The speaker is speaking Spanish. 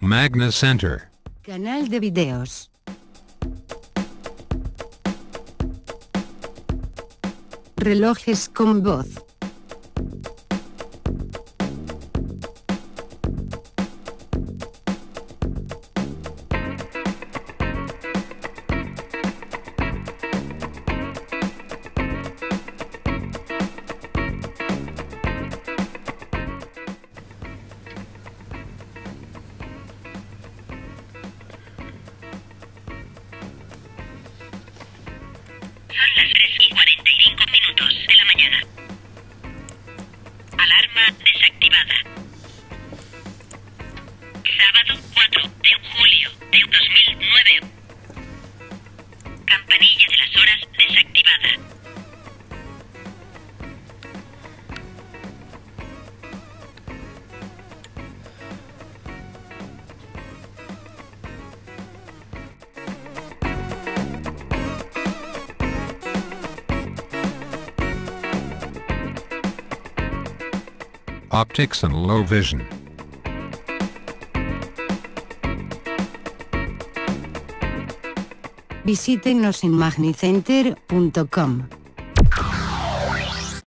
Magna Center. Canal de videos. Relojes con voz. Son las 3 y 45 Optics and low vision. Visítenos en magnicenter.com.